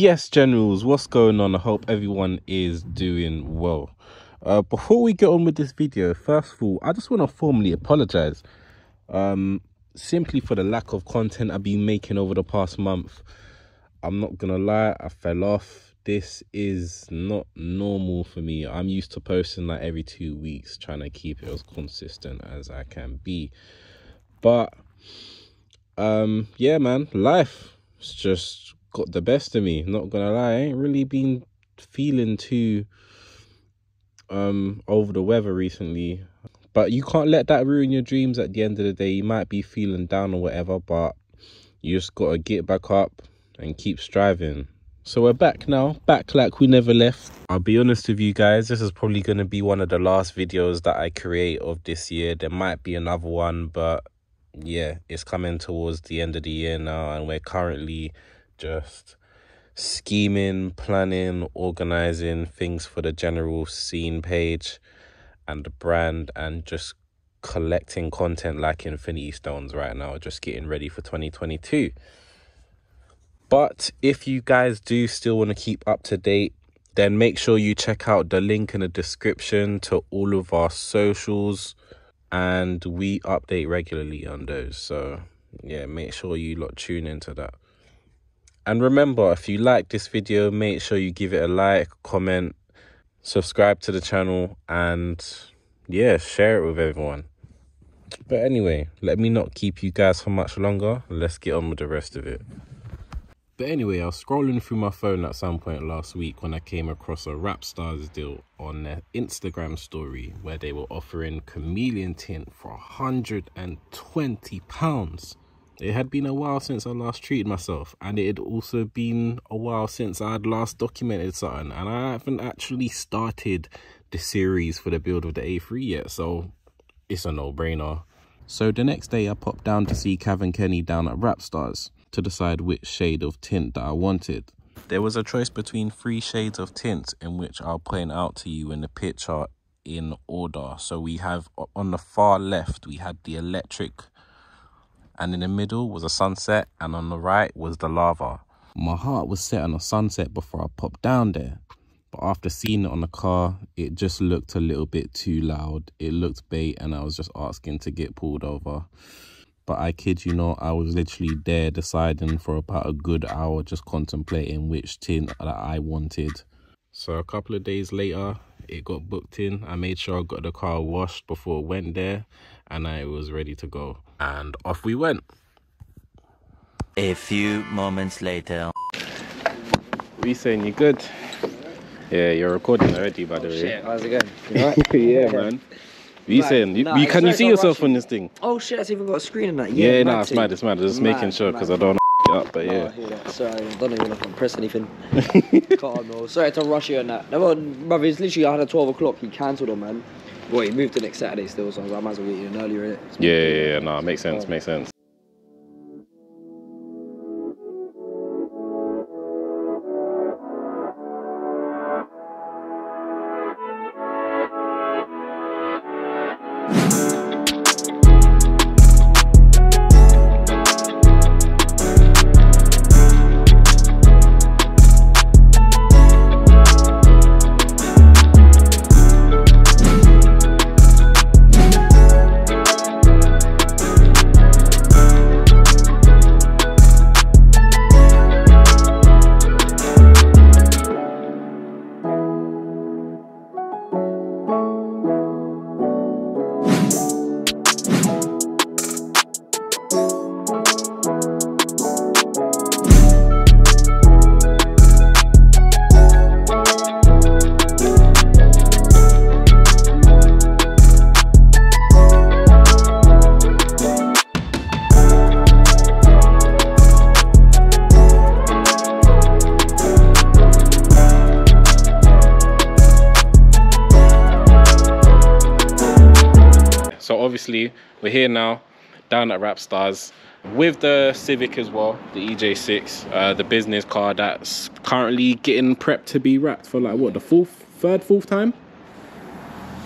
Yes, generals, what's going on? I hope everyone is doing well. Uh, before we get on with this video, first of all, I just want to formally apologize. Um, simply for the lack of content I've been making over the past month. I'm not gonna lie, I fell off. This is not normal for me. I'm used to posting like every two weeks, trying to keep it as consistent as I can be. But um, yeah, man, life just got the best of me. Not gonna lie, I ain't really been feeling too um over the weather recently. But you can't let that ruin your dreams at the end of the day. You might be feeling down or whatever, but you just gotta get back up and keep striving. So we're back now, back like we never left. I'll be honest with you guys, this is probably gonna be one of the last videos that I create of this year. There might be another one, but yeah, it's coming towards the end of the year now, and we're currently just scheming, planning, organizing things for the general scene page and the brand and just collecting content like Infinity Stones right now, just getting ready for 2022. But if you guys do still want to keep up to date, then make sure you check out the link in the description to all of our socials and we update regularly on those. So, yeah, make sure you lot tune into that. And remember, if you like this video, make sure you give it a like, comment, subscribe to the channel, and yeah, share it with everyone. But anyway, let me not keep you guys for much longer. Let's get on with the rest of it. But anyway, I was scrolling through my phone at some point last week when I came across a Wrapstarz deal on their Instagram story where they were offering chameleon tint for £120. It had been a while since I last treated myself, and it had also been a while since I had last documented something, and I haven't actually started the series for the build of the A3 yet, so it's a no-brainer. So the next day I popped down to see Kevin Kenny down at Wrapstarz to decide which shade of tint that I wanted. There was a choice between three shades of tint in which I'll point out to you in the picture in order. So we have on the far left, we had the electric and in the middle was a sunset and on the right was the lava. My heart was set on a sunset before I popped down there. But after seeing it on the car, it just looked a little bit too loud. It looked bait and I was just asking to get pulled over. But I kid you not, I was literally there deciding for about a good hour just contemplating which tin that I wanted. So a couple of days later, it got booked in. I made sure I got the car washed before it went there and I was ready to go. And off we went. A few moments later. We saying you good? Yeah, you're recording already, by the oh, way. Shit, how's it going? yeah, man. You Right. saying? You, Nah, you can you see yourself on this thing? Oh shit, it's even got a screen in that. Yeah, Yeah, no, mad it's mad, it's mad. Just Mad, making sure because I don't it up, but Oh, yeah. hear. Sorry, I don't even know if I can press anything. Can't know. Sorry to rush you on that. No, brother, it's literally I had a 12 o'clock. He cancelled on man. Boy, he moved to next Saturday still, so I might as well get you in earlier. Innit? Yeah, yeah, yeah, no, makes sense, makes sense. So we're here now, down at Wrapstarz, with the Civic as well, the EJ6, uh, the business car that's currently getting prepped to be wrapped for like what the fourth, third, fourth time.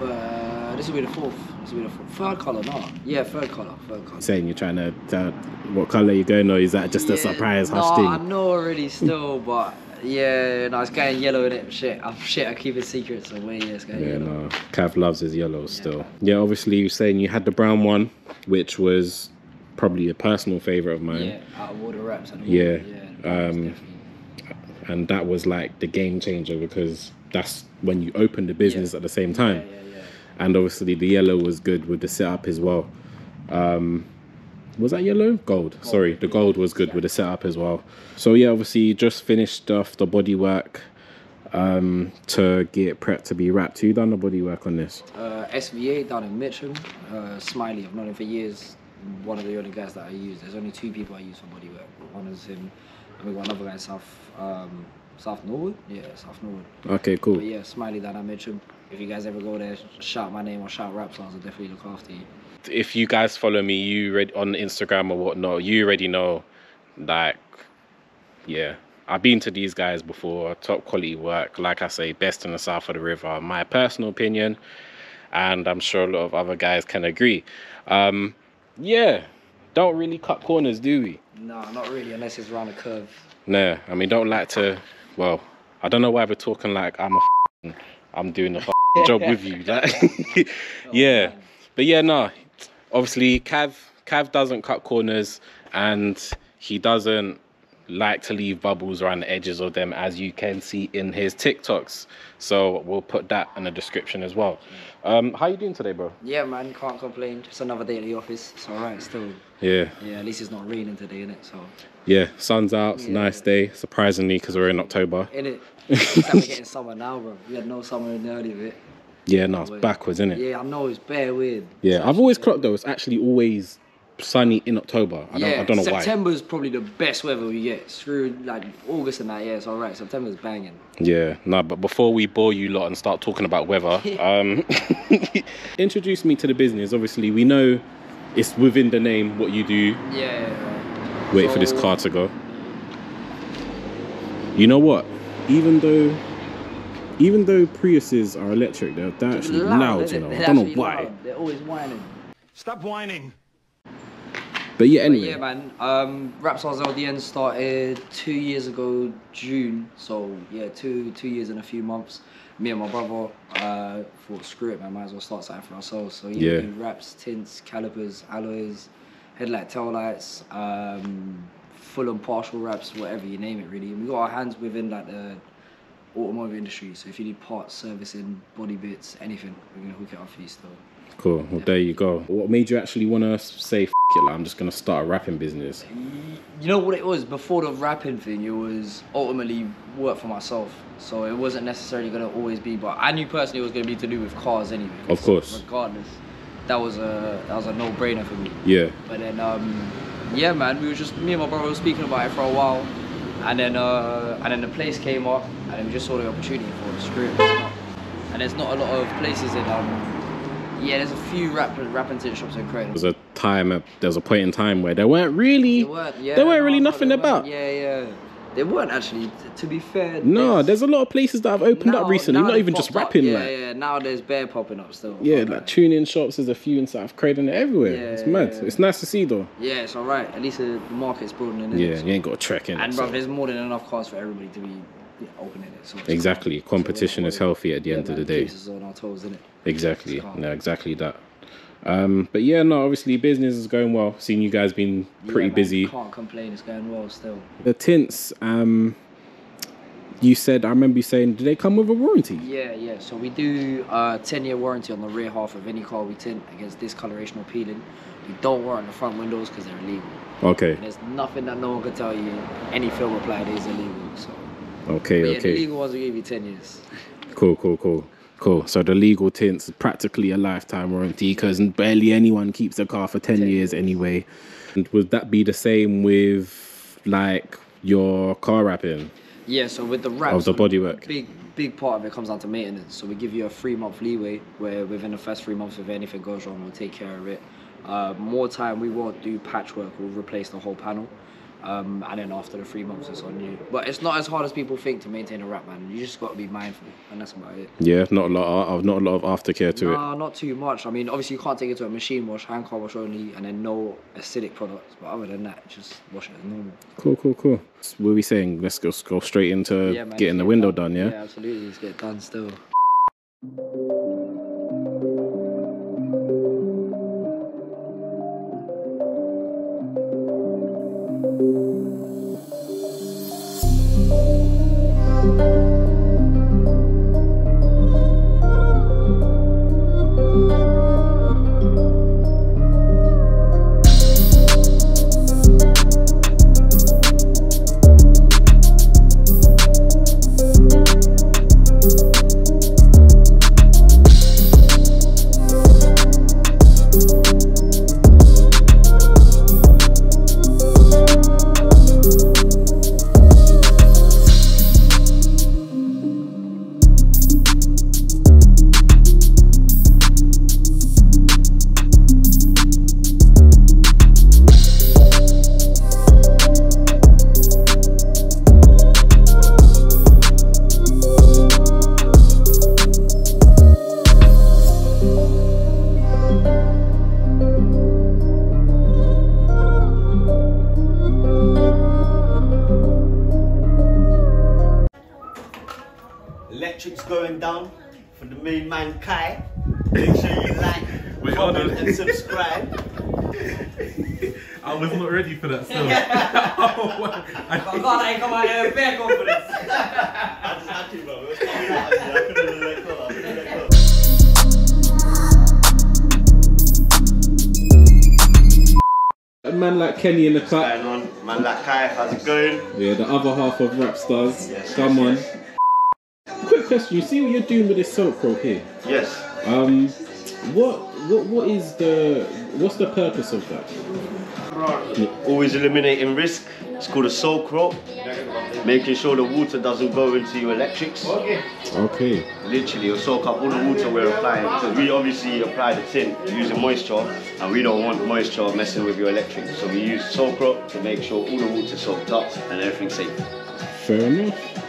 Uh, this will be the fourth. This will be the fourth. third color, no? Yeah, third color, third color. Saying you're trying to tell what color you're going, or is that just a surprise no, hush I thing? know already still, but yeah, no, it's going yellow in it. Shit, I'm shit. I keep it secret, so wait, yeah, it's going Yeah, yellow. no. Cav loves his yellow still. Yeah, obviously you're saying you had the brown one, which was probably a personal favorite of mine. Yeah, out of all the reps. I know, Yeah, yeah, um, and that was like the game changer because that's when you open the business Yeah. at the same time. Yeah, yeah, yeah. And obviously the yellow was good with the setup as well. Um, was that yellow? Gold. Sorry, the gold was good with the setup as well. So yeah, obviously you just finished off the body work um, to get prepped to be wrapped. Who done the body work on this? Uh, SVA down in Mitcham. Uh, Smiley, I've known him for years. One of the only guys that I use. There's only two people I use for bodywork. One is him, and we got another guy in South um, South Norwood. Yeah, South Norwood. Okay, cool. But yeah, Smiley down at Mitcham. If you guys ever go there, shout my name or shout rap songs. I'll definitely look after you. If you guys follow me, you read on Instagram or whatnot, you already know, like, yeah, I've been to these guys before. Top quality work, like I say, best in the south of the river. My personal opinion, and I'm sure a lot of other guys can agree. Um, yeah, don't really cut corners, do we? No, not really, unless it's around a curve. No, I mean, don't like to. Well, I don't know why we're talking like I'm a. F- I'm doing the job with you. Like, yeah, but yeah, no. Obviously, Cav Cav doesn't cut corners, and he doesn't like to leave bubbles around the edges of them, as you can see in his TikToks. So we'll put that in the description as well. Um, how you doing today, bro? Yeah, man, can't complain. Just another day at the office. It's alright still. Yeah, Yeah, at least it's not raining today, innit? So, yeah. Sun's out. It's a nice day. Surprisingly, because we're in October. innit? It's time we're getting summer now, bro. We had no summer in the early bit. Yeah, no, it's backwards, isn't it? Yeah, I know it's bare weird. Yeah, I've always clocked though. It's actually always sunny in October. I don't, yeah, I don't know why. September's probably the best weather we get. Screw like August and that. Yeah, it's alright. September's banging. Yeah, no, but before we bore you lot and start talking about weather, um, introduce me to the business. Obviously, we know it's within the name what you do. Yeah. Wait for this So- car to go. You know what? Even though, even though Priuses are electric, they're, they're actually loud. innit? you know, I don't know why. loud. They're always whining. Stop whining. But yeah, But anyway. yeah, man. Um, Wrapstarz LDN started two years ago, June. So yeah, two two years and a few months. Me and my brother uh, thought, screw it, man. Might as well start something for ourselves. So yeah, Yeah. we do wraps, tints, calipers, alloys, headlight, tail lights, um, full and partial wraps, whatever you name it, really. And we got our hands within like the automotive industry. So if you need parts, servicing, body bits, anything, we're gonna hook it up for you still. Cool. Well, there you go. What made you actually want to say, F- it, like, I'm just going to start a wrapping business? You know what it was before the wrapping thing. It was ultimately work for myself, so it wasn't necessarily gonna always be. But I knew personally it was gonna be to do with cars anyway. Of course. Regardless, that was a that was a no brainer for me. Yeah. But then, um, yeah, man, we were just me and my brother were speaking about it for a while, and then uh, and then the place came up, and then we just saw the opportunity for it. Screw it? And there's not a lot of places in um. Yeah, there's a few rap rap and shops in Croydon. There was a time, there was a point in time where there weren't really, There weren't, yeah, there weren't no, really no, nothing weren't. about. Yeah, yeah. They weren't actually. To be fair. No, there's a lot of places that have opened up recently. Not even just up. wrapping, Yeah, like yeah. Now there's bear popping up still. yeah, like tuning shops. There's a few in South Croydon, everywhere. Yeah, it's mad. yeah. It's nice to see though. Yeah, it's alright. At least the market's broadening. Yeah, So- you ain't got a trek in. And it, bro, so- there's more than enough cars for everybody to be yeah, opening it. So Exactly. Competition we're is healthy at the end of the day. Keeps on our toes? Exactly. No, exactly that. Um, but yeah, no, obviously business is going well. Seeing you guys been pretty Yeah, busy. Can't complain. It's going well still. The tints, um, you said I remember you saying, do they come with a warranty? Yeah, yeah. So we do a 10 year warranty on the rear half of any car we tint against discoloration or peeling. We don't warrant the front windows because they're illegal. Okay, And there's nothing that no one can tell you. Any film applied is illegal. So okay, but yeah, the okay. legal ones we give you 10 years. Cool, cool, cool, cool. So the legal tints is practically a lifetime warranty because barely anyone keeps a car for ten 10 years anyway. And would that be the same with like your car wrapping? Yeah, so with the wraps, the bodywork. big big part of it comes down to maintenance. So we give you a three month leeway where within the first three months, if anything goes wrong, we'll take care of it. Uh, more time, we won't do patchwork. We'll replace the whole panel. Um, and then after the three months, it's on you. But it's not as hard as people think to maintain a wrap, man. You just got to be mindful, and that's about it. Yeah, not a lot of not a lot of aftercare to it. Nah, not too much. I mean, obviously you can't take it to a machine wash, hand car wash only, and then no acidic products. But other than that, just wash it as normal. Cool, cool, cool. So what are we saying? Let's go go straight into man, getting the window it done. Yeah. Yeah, absolutely. Let's get it done still. For the man Kai. Make sure you like, Wait, comment, and subscribe. I was not ready for that still. oh, wow. I, I'm just happy, bro. It was coming out. I couldn't let go. I couldn't let go. A man like Kenny in the cut. Going on, man like Kai, how's it going? Yeah, the other half of Wrapstarz. Yes, Come on. yes, Quick question. You see what you're doing with this soak rope here? Yes. Um, what what what is the what's the purpose of that? Always eliminating risk. It's called a soak rope. Making sure the water doesn't go into your electrics. Okay. Literally, it'll soak up all the water we're applying. Because we obviously apply the tin using moisture, and we don't want moisture messing with your electrics. So we use soak rope to make sure all the water's soaked up and everything's safe. Fair enough.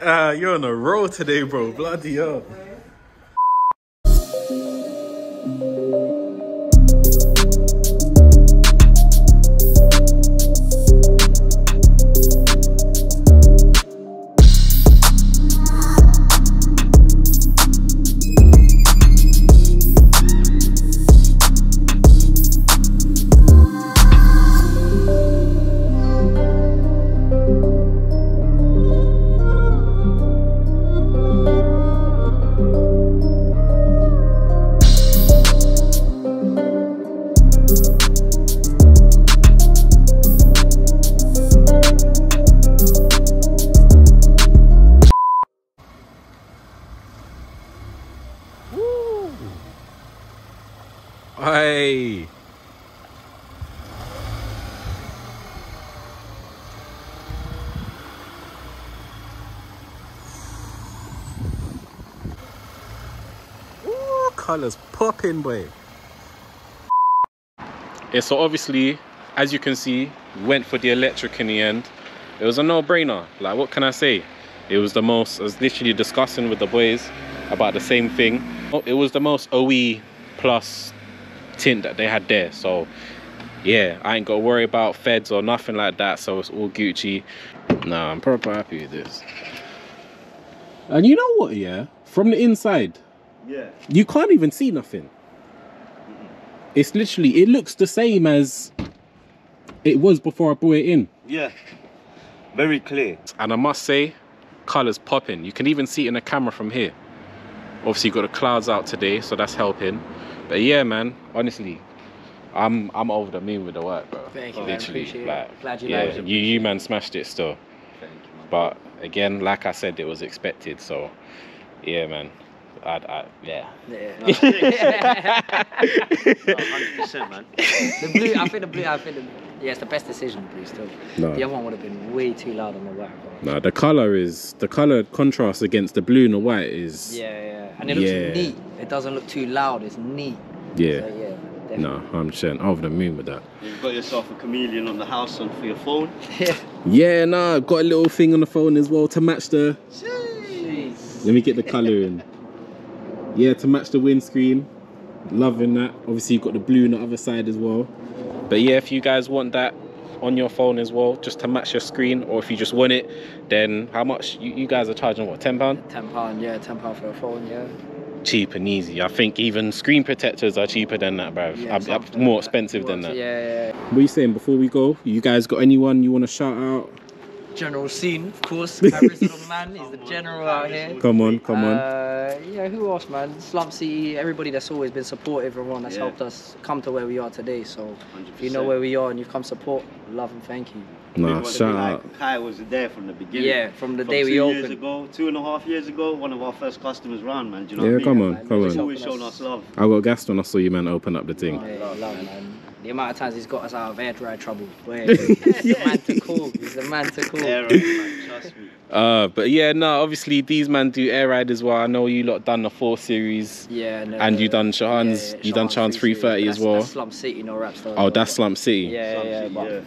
Uh, you're on a roll today, bro. Bloody hell. Colors popping, boy. Yeah, so obviously, as you can see, went for the electric in the end. It was a no-brainer. Like, what can I say? It was the most. I was literally discussing with the boys about the same thing. It was the most OE plus tint that they had there. So yeah, I ain't got to worry about feds or nothing like that. So it's all Gucci. Nah, I'm proper happy with this. And you know what? Yeah, from the inside, Yeah. you can't even see nothing. It's literally. It looks the same as it was before I brought it in. Yeah. Very clear. And I must say, colours popping. You can even see it in the camera from here. Obviously, you got the clouds out today, so that's helping. But yeah, man, honestly, I'm I'm over the moon with the work, bro. Thank you, man. Literally, Appreciate it. Glad you yeah, liked it. you you man smashed it still. Thank you, man. But again, like I said, it was expected. So yeah, man, I, I, yeah. Yeah. hundred percent, man. the blue, I think the blue, I think the, yeah, it's the best decision, the blue still. No. The other one would have been way too loud on the white. No, the color is the color contrast against the blue and the white is Yeah, yeah. And it looks Yeah. neat. It doesn't look too loud, it's neat. yeah. So, yeah. No, hundred percent over the moon with that. You've got yourself a chameleon on the house on for your phone. definitely. Yeah, nah, I've got a little thing on the phone as well to match the. Jeez. Let me get the color in. Yeah, to match the windscreen. Loving that. Obviously, you've got the blue on the other side as well. But yeah, if you guys want that on your phone as well, just to match your screen, or if you just want it, then how much? You, you guys are charging what? Ten pound? Ten pound, yeah, ten pound for a phone, yeah. Cheap and easy. I think even screen protectors are cheaper than that, bruv. yeah Uh, something more expensive than that. Yeah, yeah. What are you saying before we go? You guys got anyone you want to shout out? General Scene, of course. Harry's little man, he's the general out here. Come on, come on. Uh, yeah, who else, man? Slump City, everybody that's always been supportive, everyone that's Yeah. helped us come to where we are today. So if you know where we are and you've come support, love and thank you. Nah, Everyone shout be like, out. Kai was there from the beginning. Yeah, from the From day two we years opened. ago, two and a half years ago, one of our first customers ran, man. Do you know Yeah, what I come on, man. come He's on. Always helping shown us. us love. I got gassed when I saw you, man, open up the thing. Yeah, love, man. The amount of times he's got us out of air ride trouble. Where he's the man to call. He's the man to call. Yeah, right, man. Trust me. Uh, but yeah, no, obviously these man do air ride as well. I know you lot done the four series. Yeah, and, And you done Shahan's- you done Shahan's 330 as well. That's Slump City, no rap star. Oh, that's Slump City. Yeah, yeah, yeah, but yeah.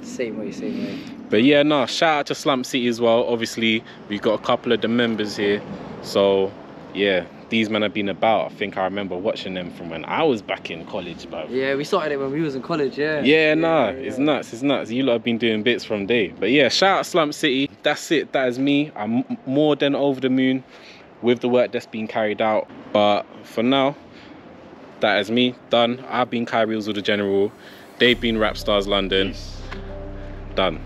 same way, same way. But yeah, no, shout out to Slump City as well. Obviously, we've got a couple of the members here. So yeah, these men have been about. I think I remember watching them from when I was back in college, bro. Yeah, we started it when we was in college. Yeah. Yeah, nah, yeah, it's nuts, it's nuts. You lot have been doing bits from day. But yeah, shout out Slump City. That's it, that is me. I'm more than over the moon with the work that's been carried out. But for now, that is me, done. I've been Kyerizzle with the General. They've been Wrapstarz London. Done.